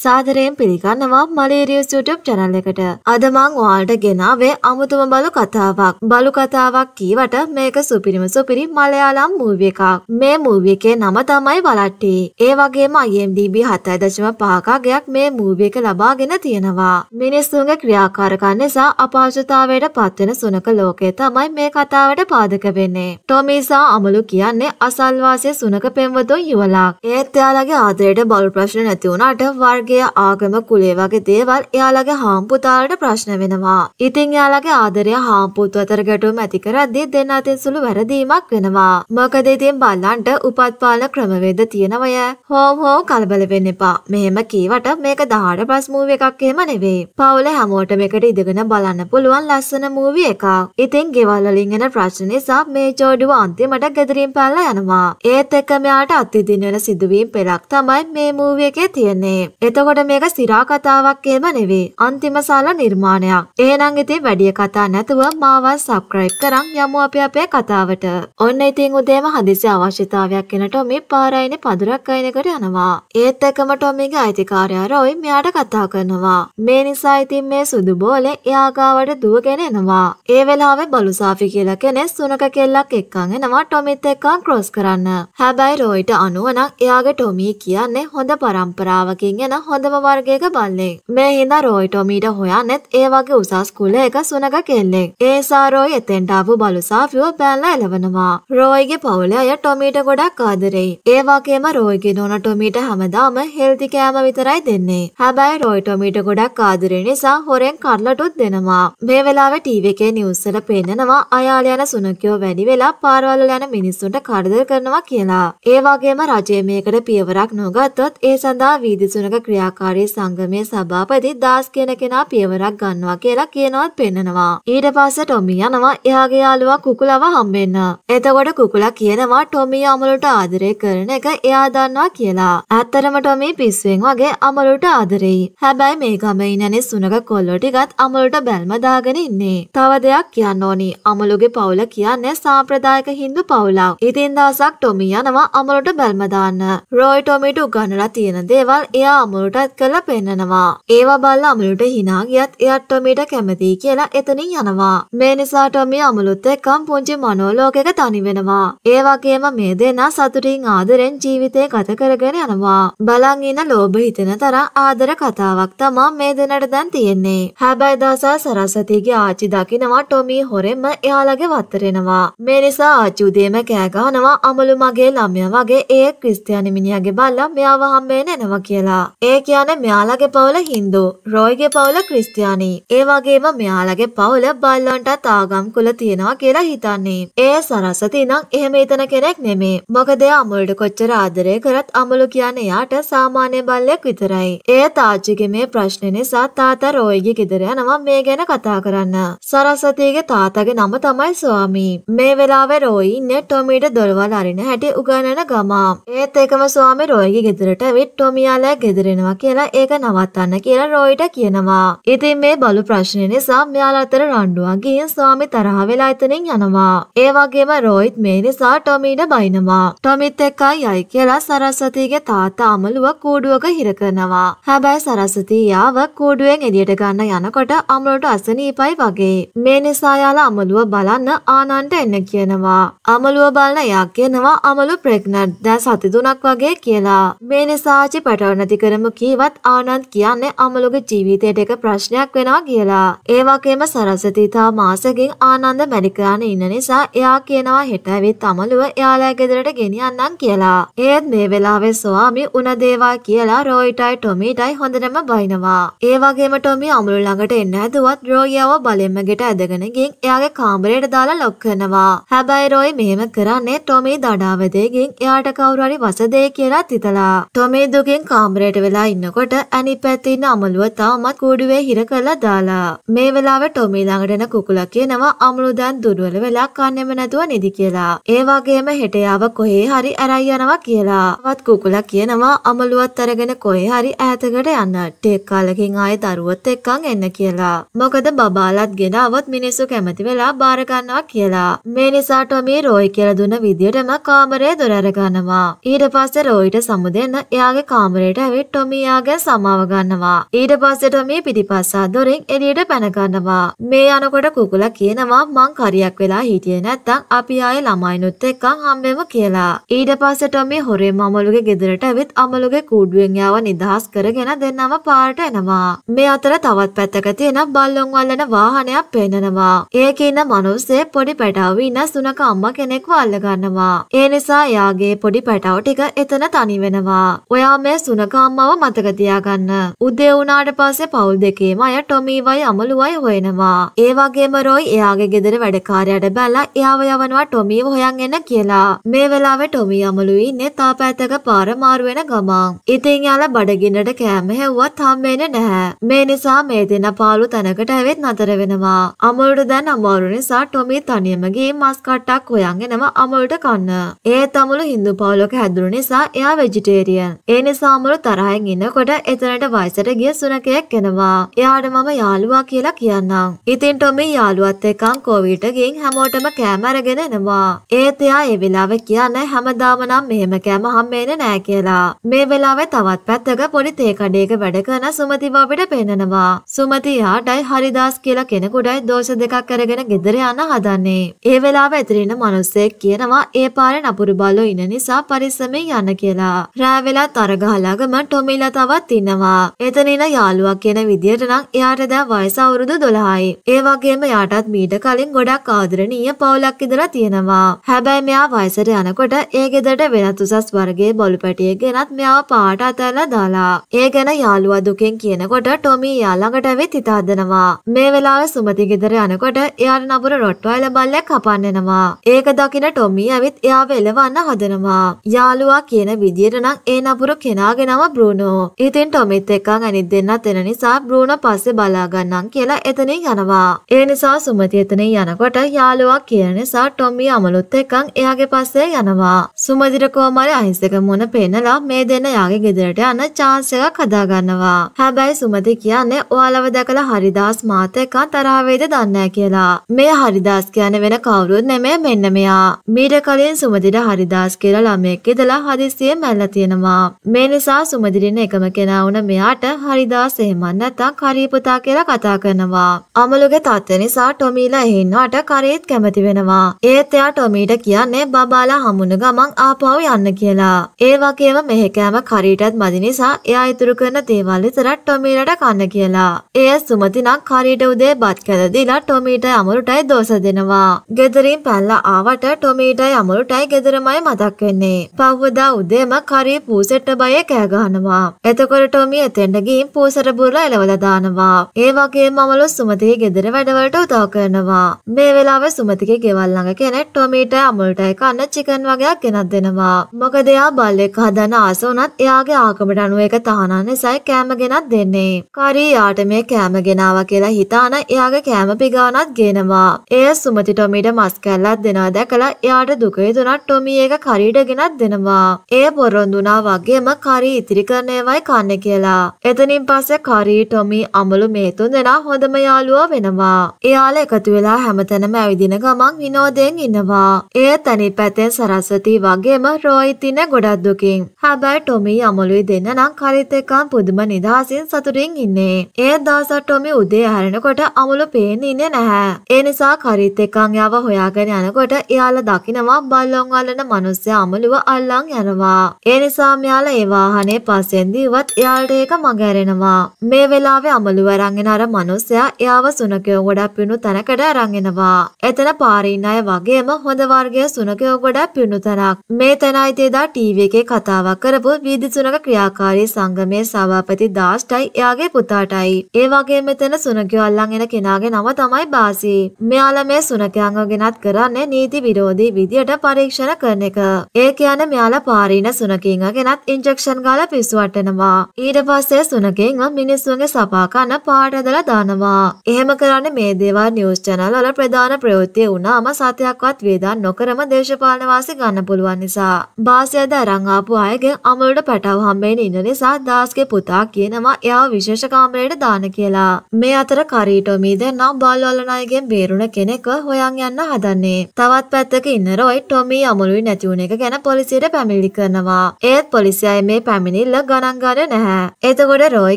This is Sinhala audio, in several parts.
සාදරයෙන් පිළිගන්නවා මලේරියස් YouTube channel එකට. අද මං ඔයාලට ගෙනාවේ අමුතුම බලු කතාවක්. බලු කතාවක් කීවට මේක සුපිරිම සුපිරි මලයාලම් මූවි එකක්. මේ මූවි එකේ නම තමයි වලට්ටි. ඒ වගේම IMDb 7.5ක ගයක් මේ මූවි එක ලබාගෙන තියෙනවා. මිනිස්සුන්ගේ ක්‍රියාකාරකම් නිසා අපහසුතාවයට පත්වෙන සුනක ලෝකය තමයි මේ කතාවට පාදක වෙන්නේ. ටොමීසා අමලු කියන්නේ අසල්වාසී සුනක පෙම්වතුන් යුවලක්. ඒත් එයාලගේ ආදරයට බලු ප්‍රශ්න නැති වුණාට වර්ගය ආගම කුලේ වගේ දේවල් එයාලගේ හාම්පුතාලට ප්‍රශ්න වෙනවා. ඉතින් එයාලගේ ආදරය හාම්පුතු අතර ගැටුම් ඇති කරද්දී දෙන්න අතින් සුළු වැරදීමක් වෙනවා. මොකද ඉතින් බල්ලන්ට උපත්පාලන ක්‍රමවේද තියෙනවය. හෝම් හෝ කලබල වෙන්න එපා. මෙහෙම කීවට මේක 18 ප්ලස් මූවි එකක් එහෙම නෙවෙයි. පවුලේ හැමෝටම එකට ඉඳගෙන බලන්න පුළුවන් ලස්සන මූවි එකක්. ඉතින් ගෙවල් වලින් එන ප්‍රශ්න නිසා මේ ජෝඩුව අන්තිමට ගෙදරින් පැනලා යනවා. ඒත් එක්ක මෙයාට අත්විඳින්න වෙන සිදුවීම් පෙළක් තමයි මේ මූවි එකේ තියෙන්නේ. එතකොට මේක සිරා කතාවක් එහෙම නෙවෙයි. අන්තිම සාල නිර්මාණයක්. එහෙනම් ඉතින් වැඩි කතා නැතුව මාව සබ්ස්ක්‍රයිබ් කරන් යමු අපි අපේ කතාවට. ඔන්න ඉතින් උදේම හදිසි අවශ්‍යතාවයක් එන ටොමි පාරයිනේ පදුරක් අයිනකට යනවා. ඒත් එක්කම ටොමිගේ අයිතිකාරයා රොයි මෙයාට කතා කරනවා. මේ නිසා ඉතින් මේ සුදු බෝලේ එයා ගාවට දුවගෙන එනවා. ඒ වෙලාවේ බලුසාෆි කියලා කෙනෙක් සුනක කෙල්ලක් එක්කන් එනවා ටොමිත් එක්කන් ක්‍රොස් කරන්න. හැබැයි රොයිට අනුව නම් එයාගේ ටොමී කියන්නේ හොඳ පරම්පරාවකින් එන හොඳම වර්ගයක බල්ලෙක්. මේ හින්දා රොයි ටොමීට හොයන්නෙත් ඒ වගේ උසස් කුලයක සුනක කෙල්ලෙක්. ඒ නිසා රොයි එතෙන්ට ආපු බලුසාෆිව බැලලා එලවනවා. රොයිගේ පවුලේ අය ටොමීට ගොඩක් ආදරෙයි. ඒ වගේම රොයිගේ නෝන ටොමීට හැමදාම හෙල්ති කෑම විතරයි දෙන්නේ. හැබැයි රොයි ටොමීට ගොඩක් ආදරේ නිසා හොරෙන් කඩලටුත් දෙනවා. මේ වෙලාවේ ටීවී එකේ නිවුස් වල පෙන්නනවා අයාල යන සුනකයෝ වැඩි වෙලා පාරවල් වල යන මිනිස්සුන්ට කරදර කරනවා කියලා. ඒ වගේම රජය මේකට පියවරක් නොගත්තොත් ඒ සඳහා වීදි සුනක ක්‍රියාකාරී සංගමයේ සභාපති දාස් කියන කෙනා පියවරක් ගන්නවා කියලා කියනවත් පෙන්නනවා. ඊට පස්සේ ටොමි යනවා එයාගේ යාළුවා කුකුලව හම්බෙන්න. එතකොට කුකුලා කියනවා ටොමි අමලුට ආදරය කරන එක එයා දන්නවා කියලා. ඇත්තරම ටොමි පිස්සුවෙන් වගේ අමලුට ආදරෙයි. හැබැයි මේ ගමේ ඉන්නනේ සුනක කොල්ලෝ ටිකත් අමලුට බැල්ම දාගෙන ඉන්නේ. තව දෙයක් කියන්න ඕනි. අමලුගේ පවුල කියන්නේ සාම්ප්‍රදායික හින්දු පවුලක්. ඉතින් දවසක් ටොමි යනවා අමලුට බැල්ම දාන්න. රොයි ටොමිට උගන්නලා තියෙන දේවල් එයා අමලුටත් කරලා පෙන්නනවා. ඒවා බලලා අමලුට hina ගියත් එයාට ටොමිට කැමතියි කියලා එතනින් යනවා. මේ නිසා ටොමි අමලුත් එක්කම පුංචි මනෝලෝකයක තනි වෙනවා. ඒ වගේම මේ දෙන්නා සතුටින් ආදරෙන් ජීවිතේ ගත කරගෙන යනවා. බලන් ඉන්න ලෝභ හිතෙන තරම් ආදර කතාවක් තමා මේ දෙන්නට දැන් තියෙන්නේ. හැබැයි දවසක් සරස්වතිගේ ආච්චි දකිනවා ටොමි හොරෙන්ම එයාලගේ වත්තරෙනවා. මේ නිසා ආච්චි උදේම කෑ ගහනවා අමලු මගේ ළමයා වගේ ඒ ක්‍රිස්තියානි මිනිහාගේ බල්ලා මෙයාව හම්බෙන්න එනවා කියලා. ඒ කියන්නේ මෙයාලගේ පවුල හින්දු, රොයිගේ පවුල ක්‍රිස්තියානි. ඒ වගේම මෙයාලගේ පවුල බල්ලන්ටත් ආගම් කුල තියනවා කියලා හිතන්නේ. ඒ සරස්වති නම් එහෙම හිතන කෙනෙක් නෙමේ. මොකද එයා අමුලට කොච්චර ආදරය කරත් අමුලු කියන්නේ එයාට සාමාන්‍ය බල්ලෙක් විතරයි. ඒ තාච්චිගේ මේ ප්‍රශ්නේ නිසා තාත්තා රොයිගේ ගෙදර යනවා මේ ගැන කතා කරන්න. සරස්වතිගේ තාත්තගේ නම තමයි ස්වාමී. මේ වෙලාවේ රොයි ඉන්නේ ටොමීට දොරවල් අරින හැටි උගන්වන ගම. ඒත් එකම ස්වාමී රොයිගේ ගෙදරට ඇවිත් ටොමියාලා ගෙදරෙනවා කියලා ඒක නවත්තන්න කියලා රොයිට කියනවා. ඉතින් මේ බලු ප්‍රශ්නේ නිසා මෙයාලා අතර රණ්ඩුවක් ගිහින් ස්වාමී තරහ වෙලා එතනින් යනවා. ඒ වගේම රොයිත් මේ නිසා ටොමීට බයිනවා. ටොමිත් එක්කයි යයි කියලා සරස්වතිගේ තාත්තා අමලුව කූඩුවක හිර කරනවා. හැබැයි සරස්වති යාව කූඩුවෙන් එළියට ගන්න යනකොට අමලුට අසනීපයි වගේ. මේ නිසා යාලා අමලුව බලන්න ආනන්ට එන්න කියනවා. අමලුව බලන එයා කියනවා අමලු ප්‍රෙග්නන්ට් දැන් සති තුනක් වගේ කියලා. මේ නිසා ආච්චි පැටව නැති කරමු කීවත් ආනන්ද් කියන්නේ අමලුගේ ජීවිතයට එක ප්‍රශ්නයක් වෙනවා කියලා. ඒ වගේම සරස්වති තා මාසෙකින් ආනන්ද මැඩිකාන ඉන්න නිසා එයා කියනවා හෙට ඇවිත් අමලුව එයාලා ගෙදරට ගෙනියන්නම් කියලා. ඒත් මේ වෙලාවේ ස්වාමි උන දේවල් කියලා රොයිටයි ටොමීටයි හොඳටම බයිනවා. ඒ වගේම ටොමි අමලු ළඟට එන්න හැදුවත් රොයියව බලෙන්ම ගෙට ඇදගෙන ගින් එයාගේ කාමරයට දාලා ලොක් කරනවා. හැබැයි රොයි මෙහෙම කරන්නේ ටොමි දඩාවදේකින් එයාට කවුරු හරි වසදේ කියලා හිතලා. ටොමි දුකින් කාමරයට වෙලා ඉන්නකොට ඇනි පැත්තේ ඉන්න අමලුව තාමත් කූඩුවේ හිර කරලා දාලා. මේ වෙලාවේ ටොමි ළඟට එන කුකුලා කියනවා අමලු දැන් දුර්වල වෙලා කන්නේම නැතුව නිදි කියලා. ඒ වගේම හෙට යාව කොහේ හරි ඇරයි යනවා කියලා. වත් කුකුලා කියනවා අමලුවත් අරගෙන කොහේ හරි ඈතකට යන්න. ටෙක් කාලෙකින් ආයේ දරුවොත් එක්කන් එන්න කියලා. මොකද බබාලත් ගෙනාවොත් මිනිස්සු කැමති වෙලා බාර ගන්නවා කියලා. මේ නිසා ටොමි රොයි කියලා දුන්න විදියටම කාමරේ දොර අර ගන්නවා. ඊට පස්සේ රොයිට සමු දෙන්න එයාගේ කාමරයට ඇවිත් ටොමි ටොමියාගෙන් සමාව ගන්නවා. ඊට පස්සේ ටොමී පිටිපස්සා දොරින් එළියට පැන ගන්නවා. මේ යනකොට කුකුලා කියනවා මං කරියක් වෙලා හිටියේ නැත්තම් අපි ආයේ ළමයිනුත් එක්කන් හම්බෙමු කියලා. ඊට පස්සේ ටොමී හොරෙන් අමලුගේ ගෙදරට ඇවිත් අමලුගේ කූඩුවෙන් යාව නිදහස් කරගෙන දෙන්නම පාරට එනවා. මේ අතර තවත් පැත්තක තියෙන බල්ලොන් වල්ලන වාහනයක් පෙන්නනවා. ඒකේ ඉන්න මිනිස්සේ පොඩි පැටවු ඉන්න සුනක අම්මා කෙනෙක්ව අල්ල ගන්නවා. ඒ නිසා එයාගේ පොඩි පැටව ටික එතන තනි වෙනවා. ඔයා මේ සුනක අම්මව මතක තියාගන්න. උදේ වුණාට පස්සේ පවුල් දෙකේම අය ටොමීවයි අමලුවයි හොයනවා. ඒ වගේම රොයි එයාගේ ගෙදර වැඩකාරයාට බැලලා එයාව යවනවා ටොමීව හොයන් එන්න කියලා. මේ වෙලාවේ ටොමී අමලුයි ඉන්නේ තා පැත්තක පාර මාරු වෙන ගමන්. ඉතින් යාලා බඩගින්නට කෑම හැව්වත් හම්බෙන්නේ නැහැ. මේ නිසා මේ දෙන පාළු තැනකට ඇවිත් නතර වෙනවා. අමලුට දැන් අමාරු නිසා ටොමී තනියම ගිහින් මස් කට්ටක් හොයන් එනවා අමලුට කන්න. ඒත් අමලු හින්දු පවුලක හැදුණු නිසා එයා වෙජිටේරියන්. ඒ නිසා අමලු තරහින් ඉන්නකොට එතනට වයසට ගිය සුනකයෙක් එනවා. එයාට මම යාළුවා කියලා කියන්නම්. ඉතින් ටොමී යාළුවත් එක්කන් කෝවිඩ් ගින් හැමෝටම කෑම අරගෙන එනවා. ඒත් එයා ඒ වෙලාවේ කියන්නේ හැමදාම නම් මෙහෙම කෑම හම්බෙන්නේ නෑ කියලා. මේ වෙලාවේ තවත් පැත්තක පොඩි තේ කඩේක වැඩ කරන සුමති බබිට පෙන්නනවා. සුමති යාටයි හරිදාස් කියලා කෙනෙකුටයි දෝෂ දෙකක් අරගෙන ගෙදර යන්න හදන්නේ. ඒ වෙලාවේ එතන මිනිස්සෙක් කියනවා ඒ පාරේ නපුරු බල්ලෝ ඉන්න නිසා පරිස්සමෙන් යන්න කියලා. රෑ වෙලා තරගහලාගම ටොමිලා තවත් ඉන්නවා. එතන ඉන්න යාළුවා කියන විදියට නම් එයාට දැන් වයස අවුරුදු 12යි. ඒ වගේම යාටත් මීට කලින් ගොඩක් ආදරණීය පවුලක් ඉදලා තියෙනවා. හැබැයි මෙයා වයසට යනකොට ඒ ගෙදරට වෙනත් උසස් වර්ගයේ බොළු පැටියෙක් ගෙනත් මෙයාව පාට අතහැරලා දාලා. ඒ ගැන යාළුවා දුකෙන් කියනකොට ටොමී එයා ළඟට ඇවිත් හිත හදනවා. මේ වෙලාවේ සුමති ගෙදර යනකොට එයාට නපුර රොට්වයිලර් බල්ලෙක් කපන්න එනවා. ඒක දකින ටොමී ඇවිත් එයාව එලවන්න හදනවා. යාළුවා කියන විදියට නම් ඒ නපුර කෙනාගේ නම බ්‍රූනෝ. ඉතින් ටොමිත් එක්කන් අනිත් දෙන්නත් එන නිසා බ්‍රූනෝ පස්සේ බලා ගන්නම් කියලා එතනින් යනවා. ඒ නිසා සුමති එතනින් යනකොට යාළුවා කියන නිසා ටොමී අමලුත් එක්කන් එයාගේ පස්සේ යනවා. සුමදිට කොහමරි අහිංසක මුණ පෙන්නලා මේ දෙන්න යාගේ ගෙදරට යන chance එකක් හදාගන්නවා. හැබැයි සුමති කියන්නේ ඔයාලව දැකලා හරිදාස් මාත් එක්ක තරහ වේද දන්නේ කියලා. මේ හරිදාස් කියන්නේ වෙන කවුරුත් නෙමෙයි මෙන්න මෙයා. මීට කලින් සුමදිට හරිදාස් කියලා ළමයෙක් ඉදලා හදිස්සියෙන් මැල්ලා තියෙනවා. මේ නිසා සුමදිරින් එකම කෙනා වුණ මෙයාට හරිදාස් එහෙමත් නැත්නම් කරී පුතා කියලා කතා කරනවා. අමලුගේ තත්ත්ව නිසා ටොමීලා එහෙන්නවට කරේත් කැමති වෙනවා. ඒත් එයා ටොමීට කියන්නේ බබාලා හමුන ගමන් ආපහු යන්න කියලා. ඒ වගේම මෙහෙ කෑම කරීටත් මදි නිසා එයා ඉතුරු කරන දේවල් විතරක් ටොමීලට කන්න කියලා. එය සුමති නම් කරීට උදේ බත් කැද දීලා ටොමීටයි අමුරුටයි දෝෂ දෙනවා. ගෙදරින් පැනලා ආවට ටොමීටයි අමුරුටයි ගෙදරමයි මතක් වෙන්නේ. පහවදා උදේම කරී පූසෙට්ට බයේ කෑ ගහනවා. එතකොට ටොමී එතෙන්ට ගිහින් පූසට බුරලා එලවලා දානවා. ඒ වගේම අමලු සුමතිගේ ගෙදර වැඩවලට උදව් කරනවා. මේ වෙලාවේ සුමතිගේ ගෙවල් ළඟ කෙනෙක් ටොමීට අමුරුටයි කන්න චිකන් වගේක් ගෙනත් දෙනවා. මොකද එයා බල්ලෙක් හදන්න ආස වුණත් එයාගේ ආගමට අනුව ඒක තහනම් නිසායි කෑම ගෙනත් දෙන්නේ. කරී යාට මේ කෑම ගෙනාවා කියලා හිතාන එයාගේ කෑම පිගානත් ගේනවා. එය සුමති ටොමීට මස් කැල්ලක් දෙනවා දැකලා එයාට දුක හිතුණත් ටොමී ඒක කරීට ගෙනත් දෙනවා. එය පොරොන්දුනා වගේම කරී ඉතිරි කරන ඒවායි කන්නේ කියලා. එතනින් පස්සේ කරී ටොමී අමලු මේ තුන් දෙනා හොඳම යාළුවෝ වෙනවා. එයාලා එකතු වෙලා හැමතැනම ඇවිදින ගමන් විනෝදයෙන් ඉන්නවා. එය තනි පැතෙන් සරස්වතී වගේම රෝයිත් ඉන්න ගොඩක් දුකින්. හැබැයි ටොමී අමලුයි දෙන්න නම් කරිත් එක්කන් පුදුම නිදහසින් සතුටින් ඉන්නේ. ඒ දවසට ටොමී උදේ හැරෙනකොට අමලු පේන්නේ ඉන්නේ නැහැ. ඒ නිසා කරිත් එක්කන් යාව හොයාගෙන යනකොට එයාලා දකිනවා බල්ලොන් අල්ලන මිනිස්සයා අමලුව අල්ලන් යනවා. ඒ නිසා මෙයාලා ඒ වාහනේ පස්සෙන් දීවත් එයාලට ඒක මගහැරෙනවා. මේ වෙලාවේ අමලුව අරන් එන අර මිනිස්සයා එයාව සුනකයෝ ගොඩක් පිණු තැනකට අරන් එනවා. එතන පාරේ ඉන්න අය වගේම හොඳ වර්ගයේ සුනකයෝ ගොඩක් පිණු තැනක්. මේ තැනයි තේදා ටීවී එකේ කතාවක් කරපු වීදි සුනක ක්‍රියාකාරී සංගමයේ සභාපති දාස්ටයි එයාගේ පුතාටයි. ඒ වගේ මෙතන සුනකයෝ අල්ලන් එන කෙනාගේ නම තමයි බාසි. මෙයාලා මේ සුනකයන්ව ගෙනත් කරන්නේ නීති විරෝධී විදියට පරීක්ෂණ කරන එක. ඒ කියන්නේ මෙයාලා පාරින සුනකින්ව ගෙනත් ඉන්ජෙක්ෂන් ගාලා පිස්සු වටනවා. ඊට පස්සේ සුනකින්ව මිනිස්සුන්ගේ සපා කන පාට ඇදලා දානවා. එහෙම කරන්නේ මේ දේවල් නිවුස් channel වල ප්‍රධාන ප්‍රවෘත්ති වුණාම සතයක්වත් වේදන් නොකරම දේශපාලන වාසි ගන්න පුළුවන් නිසා. බාසයද අරන් ආපු අයගෙන් අමලට පැටව හම්බෙන්න ඉන්න නිසා දාස්ගේ පුතා කියනවා එයාව විශේෂ කාමරයට දාන කියලා. මේ අතර කරීටොමී දෙන්නා බල්වලන අයගෙන් බේරුණ කෙනෙක්ව හොයන් යන්න හදන්නේ. තවත් පැත්තක ඉන්න රොයි ටොමී අමලුයි නැති වුණ එක ගැන පොලිසියට පැමිණිලි කරනවා. ඒත් පොලිසියයි මේ පැමිණිල්ල ගණන් ගන්නේ නැහැ. එතකොට රොයි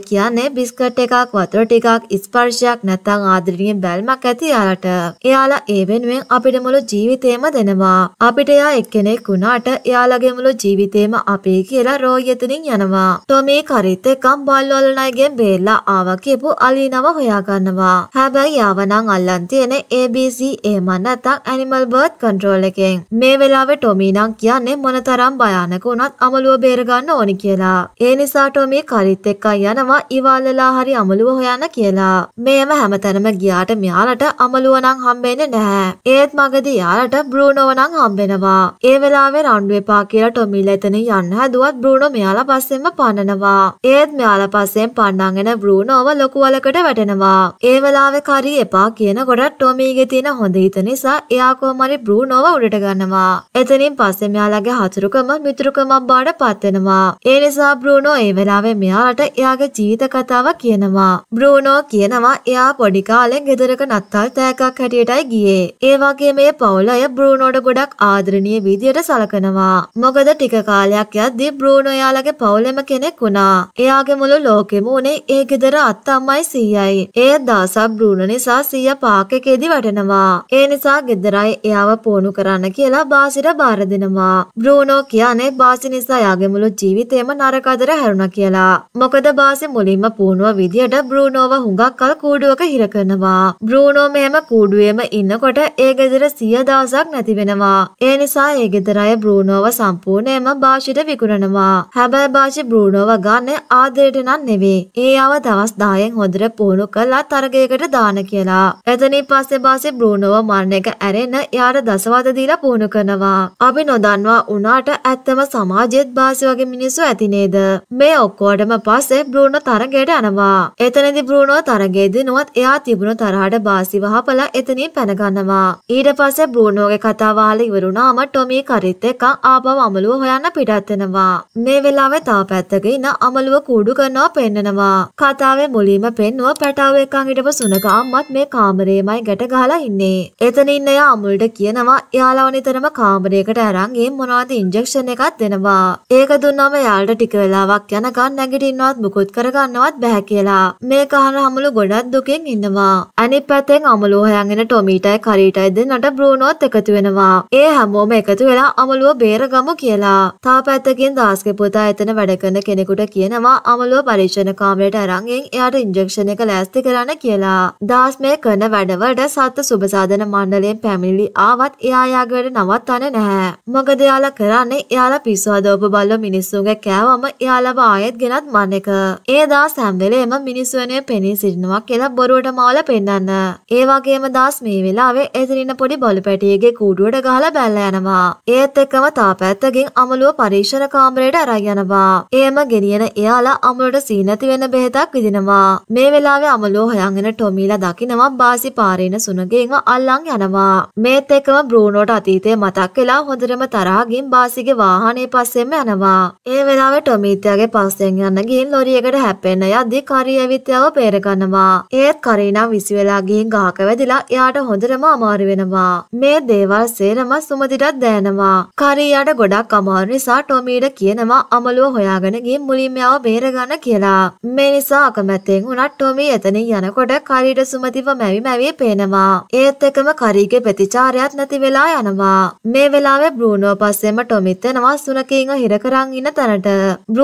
කියන්නේ බිස්කට් එකක් වතුර ටිකක් ස්පර්ශයක් නැත්නම් ආදරණීය බැල්මක් ඇති යාලට. එයාලා ඒ වෙනුවෙන් අපිට මුළු ජීවිතේම දෙනවා. අපිට එයා එක්කෙනෙක් වුණාට එයාලගේ මුළු ජීවිතේම අපේ කියලා රොයි එතනින් යනවා. ටොමී කරිත් එක්කම් බල්වල නයිගෙන් බේරලා ආවා කියපු අලීනව හොයාගන්නවා. හැබැයි යාව නම් අල්ලන් තියෙන ABC එහෙම නැත්නම් ඇනිමල් බර්ත් කන්ට්‍රෝල් එකෙන්. මේ වෙලාවේ ටොමී නම් කියන්නේ මොනතරම් භයානක වුණත් අමලුව බේර ගන්න ඕනි කියලා. ඒ නිසා ටොමී කරිත් එක්ක යනවා ඉවල්ලලා හරි අමලුව හොයන්න කියලා. මේම හැමතැනම ගියාට මෙයාලට අමලුව නම් හම්බෙන්නේ නැහැ. ඒත් මගදී යාලට බෲනෝව නම් හම්බෙනවා. ඒ වෙලාවේ රණ්ඩු එපා කියලා ටොමීලා එතන යන්න හැදුවත් බෲනෝ මෙයාලා පස්සෙන්ම පන්නනවා. ඒත් මෙයාලා පස්සෙන් පන්නගෙන බෲනෝව ලොකු වලකට වැටෙනවා. ඒ වෙලාවේ කරි එපා කියනකොට ටොමීගේ තියෙන හොඳ හිත නිසා එයා කොහමරි බෲනෝව උඩට ගන්නවා. එතනින් පස්සේ මෙයාලගේ හතුරුකම මිතුරුකමක් බාඩ පත් වෙනවා. ඒ නිසා බෲනෝ ඒ වෙලාවේ මෙයාලට එයාගේ ජීවිත කතාව කියනවා. බෲනෝ කියනවා එයා පොඩි කාලේ ගෙදරක නත්තල් තෑග්ගක් හැටියටයි ගියේ. ඒ වගේ මේ පවුල අය බෲනෝට ගොඩක් ආදරණීය විදියට සලකනවා. මොකද ටික කාලයක් යද්දී බෲනෝ එයාලගේ පවුලෙම කෙනෙක් වුණා. එයාගේ මුළු ලෝකෙම උනේ ඒ ගෙදර අත්තම්මයි සීයයි. ඒ දවසක් බෲනෝ නිසා සීයා පාක් එකේදී වඩනවා. ඒ නිසා ගෙදර අය එයාව පෝනු කරන්න කියලා බාසිට බාර දෙනවා. බෲනෝ කියන්නේ බාසි නිසා එයාගේ මුළු ජීවිතේම නරකදර හැරුණා කියලා. මොකද බාසි මුලින්ම පුහුණුව විදියට බෲනෝව හුඟක් කල කූඩුවක හිර කරනවා. බෲනෝ මෙහෙම කූඩුවේම ඉන්නකොට ඒ ගෙදර සිය දවසක් නැති වෙනවා. ඒ නිසා ඒ ගෙදර අය බෲනෝව සම්පූර්ණයෙන්ම බාෂිට විකුණනවා. හැබැයි බාෂි බෲනෝව ගන්න ආදරයට නම් නෙවෙයි. ඒ ආව දවස් 10න් හොඳට පුහුණු කරලා තරගයකට දාන කියලා. එතනින් පස්සේ බාෂි බෲනෝව මරණ එක ඇරෙන්න එයාට දසවද දීලා පුහුණු කරනවා. අපි නොදන්නවා උනාට ඇත්තම සමාජෙත් බාෂි වගේ මිනිස්සු ඇති නේද? මේ ඔක්කොටම පස්සේ බෲනෝ තරගයට යනවා. එතනදී බෲනෝ තරගයේදී නුවත් එයා තිබුණු තරහට බාසි වහපලා එතනින් පැන ගන්නවා. ඊට පස්සේ බෲනෝගේ කතාව අහලා ඉවරුණාම ටොමී කරිත් එක්ක ආපහු අමලුව හොයන්න පිටත් වෙනවා. මේ වෙලාවේ තා පැත්තක ඉන්න අමලුව කූඩු කරනවා පෙන්නනවා. කතාවේ මුලින්ම පෙන්නුව පැටව එකන් හිටපු සුනක අම්මත් මේ කාමරේමයි ගැට ගහලා ඉන්නේ. එතන ඉන්න එයා අමුල්ට කියනවා එයාලව නිතරම කාමරයකට අරන් ඒ මොනවද ඉන්ජෙක්ෂන් එකක් දෙනවා. ඒක දුන්නාම එයාලට ටික වෙලාවක් යනකන් නැගිටින්නවත් මුකුත් කරගන්නවත් බෑ කියලා. මේක අහන අමුළු ගොඩක් දුකෙන් ඉන්නවා. අනිත් පැත්තෙන් අමුළු හොයන්ගෙන ටොමීටයි කරීටයි දෙන්නට බෲනෝත් එකතු වෙනවා. ඒ හැමෝම එකතු වෙලා අමුළුව බේරගමු කියලා. තා පැත්තකින් දාස්ගේ පුතා එතන වැඩ කරන කෙනෙකුට කියනවා අමුළුව පරීක්ෂණ කාමරයට අරන් එයාට ඉන්ජෙක්ෂන් එක ලෑස්ති කරන්න කියලා. දාස් මේ කරන වැඩවලට සත්ත්ව සුබසාධන මණ්ඩලයෙන් පැමිණිලි ආවත් එයා යාගේ වැඩ නවත්තන්නේ නැහැ. මොකද එයාලා කරන්නේ එයාලා පිස්සු හදවපු බල්ලෝ මිනිස්සුන්ගේ කෑවම එයාලව ආයෙත් ගෙනත් මරන එක. ඒ දාස් හැම වෙලේම මිනිස්සු වෙනුවෙන් පෙනී සිටිනවා කියලා බොරුවට මාවල පෙන්නන්න. ඒ වගේම දාස් මේ වෙලාවේ එතනින් පොඩි බලු පැටියෙගේ කූඩුවට ගහලා බැලලා යනවා. ඒත් එක්කම තාපැත්තකින් අමලුව පරීක්ෂණ කාමරයට අරන් යනවා. එයම ගෙනියන එයාලා අමලුවට සීනති වෙන බෙහෙතක් විදිනවා. මේ වෙලාවේ අමලුව හොයන්ගෙන ටොමීලා දකිනවා බාසි පාරේන සුනගෙන්ව අල්ලන් යනවා. මේත් එක්කම බෲනෝට අතීතය මතක් වෙලා හොඳටම තරහකින් බාසිගේ වාහනේ පස්සෙන්ම යනවා. ඒ වෙලාවේ ටොමීත්‍යාගේ පස්සෙන් යන්න ගිහින් ලොරියකට හැප්පෙන්න යද්දි කරී ඇවිත් යව බේර ගන්නවා. ඒත් කරී නම් විසි වෙලා ගිහින් ගහක වැදිලා එයාට හොඳටම අමාරු වෙනවා. මේ දේවල් සේරම සුමතිටත් දැනෙනවා. කරියාට ගොඩක් අමාරු නිසා ටොමීට කියනවා අමලුව හොයාගෙන ගිහින් මුලින්ම යව බේර ගන්න කියලා. මේ නිසා අකමැත්තෙන් උනත් ටොමී එතනින් යනකොට කරීට සුමතිව මැවි මැවි පේනවා. ඒත් එකම කරීගේ ප්‍රතිචාරයක් නැති වෙලා යනවා. මේ වෙලාවේ බෲනෝ පස්සෙම ටොමිත් එනවා සුනකින්ව හිර කරන් ඉන්න තැනට.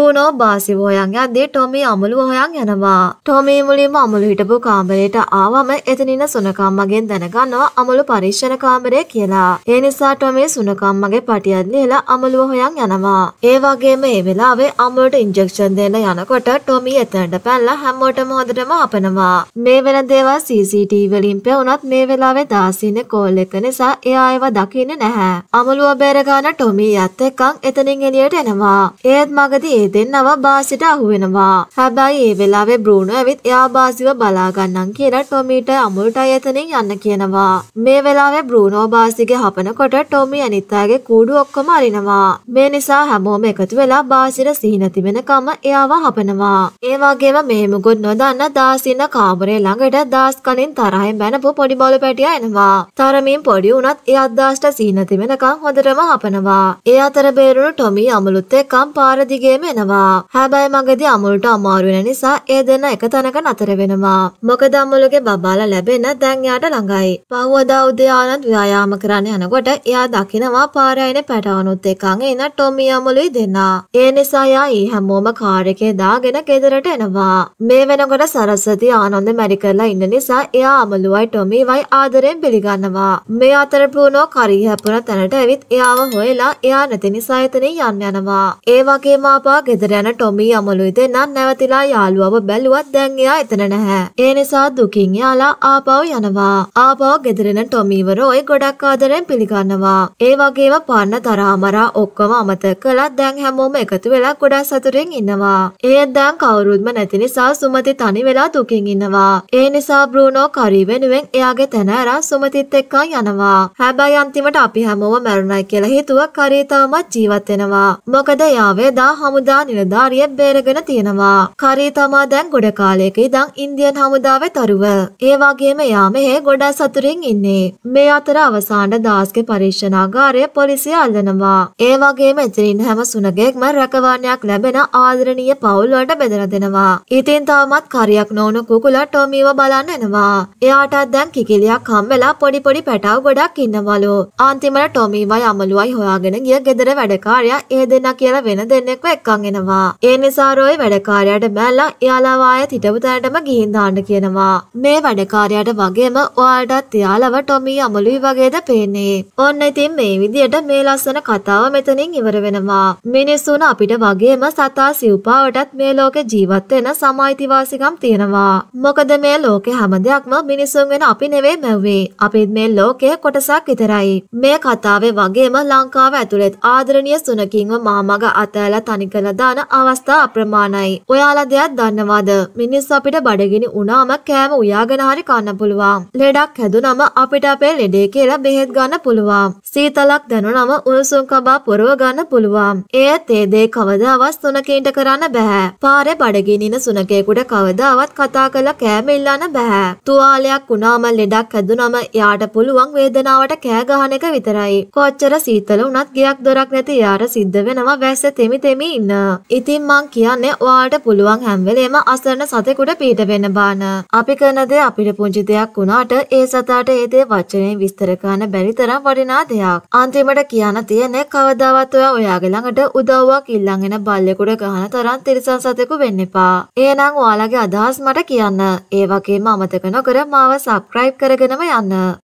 බෲනෝ බාසිව හොයන් යද්දී ටොමී අමලුව හොයන් යනවා. ටොමී මුලින්ම අමලු හිටපු කාමරයට ආවම එතනින් සුනකම්මගෙන් දැනගන්නවා අමලු පරීක්ෂණ කාමරය කියලා. ඒ නිසා ටොමී සුනකම්මගේ පටියක් ලියලා අමලුව හොයන් යනවා. ඒ වගේම ඒ වෙලාවේ අමලුට ඉන්ජෙක්ෂන් දෙන්න යනකොට ටොමී එතනට පැනලා හැමෝටම හොඳටම අපනවා. මේ වෙන දේවල් CCTV වලින් පෙවුනත් මේ වෙලාවේ දාසිනේ කෝල් එක නිසා එයා ඒව දකින්නේ නැහැ. අමලුව බේර ගන්න ටොමී යත් එක්කන් එතනින් එළියට එනවා. ඒත් මගදී ඒ දෙන්නව බාසිට අහු වෙනවා. හැබැයි ඒ වෙලාවේ බෲනෝ ඇවිත් එයා බාසිව බලා ගන්නම් කියලා ටොමීට අමුල්ටයි එතනින් යන්න කියනවා. මේ වෙලාවේ බෲනෝ බාසිගේ හපනකොට ටොමී අනිත් අයගේ කූඩු ඔක්කොම අරිනවා. මේ නිසා හැමෝම එකතු වෙලා බාසිට සිහිනති වෙනකම එයාව හපනවා. ඒ වගේම මේ මුකුත් නොදන්න දාසින කාමරේ ළඟට දාස් කලින් තරහෙන් බැනපු පොඩි බලු පැටියා එනවා. තරමින් පොඩි වුණත් ඒ අද්දාස්ට සිහිනති වෙනකම් හොඳටම හපනවා. ඒ අතර බේරුණු ටොමී අමුලුත් එක්කම් පාර දිගේම එනවා. යනවා. හැබැයි මගදී අමුලට අමාරු වෙන නිසා ඒ දෙන්න එක තැනක නතර වෙනවා. මොකද අමුලගේ බබාලා ලැබෙන දැන් යාට ළඟයි. පහවදා උදේ ආනන්ද ව්‍යායාම කරන්න යනකොට එයා දකිනවා පාරයිනේ පැටවනුත් එක්කන් එන ටොමි අමුලුයි දෙන්නා. ඒ නිසා යා ඊ හැමෝම කාර් එකේ දාගෙන ගෙදරට එනවා. මේ වෙනකොට සරස්වති ආනන්ද මැරි කරලා ඉන්න නිසා එයා අමලුවයි ටොමිවයි ආදරෙන් පිළිගන්නවා. මේ අතර ප්‍රූනෝ කරී හැපුණ තැනට ඇවිත් එයාව හොයලා එයා නැති නිසා එතනින් යන්න යනවා. ඒ වගේම ආපා ගෙදර යන ටොමි අමලුයි දෙන්නා නැවතිලා යාළුවව බැලුවත් දැන් එයා එතන නැහැ. ඒ නිසා දුකින් යාලා ආපහු යනවා. ආපහු ගෙදරන ටොමිව රොයි ගොඩක් ආදරෙන් පිළිගන්නවා. ඒ වගේම පරණ තරහමරා ඔක්කොම අමතක කළා දැන් හැමෝම එකතු වෙලා ගොඩක් සතුටින් ඉන්නවා. ඒත් දැන් කවුරුත්ම නැති නිසා සුමති තනි වෙලා දුකින් ඉන්නවා. ඒ නිසා බ්‍රූනෝ කරී වෙනුවෙන් එයාගේ තැන අරන් සුමතිත් එක්කන් යනවා. හැබැයි අන්තිමට අපි හැමෝම මැරුණයි කියලා හිතුව කරී තවමත් ජීවත් වෙනවා. මොකද යාවේ දා හමුදා නිලධාරිය බේරගෙන තියෙනවා. කරී තමා දැන් ගොඩ කාලයක ඉඳන් ඉන්දියන් හමුදාවේ තරුව. ඒ වගේම යා මෙහෙ ගොඩක් සතුරින් ඉන්නේ. මේ අතර අවසාන දාස්ගේ පරීක්ෂණාගාරය පොලිසිය අල්ලනවා. ඒ වගේම එතනින් හැම සුනගෙක්ම රැකවරණයක් ලැබෙන ආදරණීය පවුල් වලට බෙදලා දෙනවා. ඉතින් තාමත් කරියක් නොවුණු කුකුලා ටොමීව බලන්න එනවා. එයාටත් දැන් කිකිලියක් හම්බෙලා පොඩි පොඩි පැටව ගොඩක් ඉන්නවලු. අන්තිමට ටොමීවයි අමලුවයි හොයාගෙන ගිය ගෙදර වැඩකාරයා ඒ දෙන්නා කියලා වෙන දෙන්නෙක්ව එක්කන් එනවා. ඒ නිසා රොයි වැඩකාරයාට බැලලා එයාලා ආයෙත් හිටපු තැනටම ගිහින් දාන්න කියනවා. මේ වැඩකාරයාට වගේම ඔයාලටත් එයාලව ටොමී අමලුයි වගේද පේන්නේ. ඔන්න ඉතින් මේ විදියට මේ ලස්සන කතාව මෙතනින් ඉවර වෙනවා. මිනිස්සුන අපිට වගේම සතා සිව්පාවටත් මේ ලෝකේ ජීවත් වෙන සමායිතිවාසිකම් තියෙනවා. මොකද මේ ලෝකේ හැම දෙයක්ම මිනිසුන් වෙන අපි නෙවෙයි මැව්වේ. අපිත් මේ ලෝකයේ කොටසක් විතරයි. මේ කතාවේ වගේම ලංකාව ඇතුළෙත් ආදරණීය සුනකින්ව මාමග අතෑලා තනි කළ දාන අවස්ථා අප්‍රමාණයි. ඔයාලා දෙයක් දන්නවද? මිනිස්සු අපිට බඩගිනි වුණාම කෑම උයාගෙන හරි කන්න පුළුවන්. ලෙඩක් හැදුනම අපිට අපේ ලෙඩේ කියලා බෙහෙත් ගන්න පුළුවන්. සීතලක් දැනුනම උණුසුම් කබා පුරව ගන්න පුළුවන්. ඒත් ඒ දේ කවදාවත් සුනකින්ට කරන්න බෑ. පාරේ බඩගිනින සුනකයෙකුට කවදාවත් කතා කරලා කෑම ඉල්ලන්න බෑ. තුවාලයක් වුණාම ලෙඩක් හැදුනම යාට පුළුවන් වේදනාවට කෑ ගහන එක විතරයි. කොච්චර සීතල වුණත් ගියක් දොරක් නැති යාට සිද්ධ වෙනවා වැස්ස තෙමි තෙමි ඉන්න. ඉතින් මං කියන්නේ ඔයාලට පුළුවන් හැම වෙලේම අසරණ සතෙකුට පීඩ වෙන්න බාන. අපි කරන දේ අපිට පුංචි දෙයක් වුණාට ඒ සතාට ඒ දේ වචනෙන් විස්තර කරන්න බැරි තරම් වටිනා දෙයක්. අන්තිමට කියන්න තියෙන්නේ කවදාවත් ඔයා ඔයාගේ ළඟට උදව්වක් ඉල්ලන් එන බල්ලෙකුට ගහන තරම් තිරසන් සතෙකු වෙන්න එපා. එහෙනම් ඔයාලගේ අදහස් මට කියන්න. ඒ වගේම අමතක නොකර මාව සබ්ස්ක්‍රයිබ් කරගෙනම යන්න.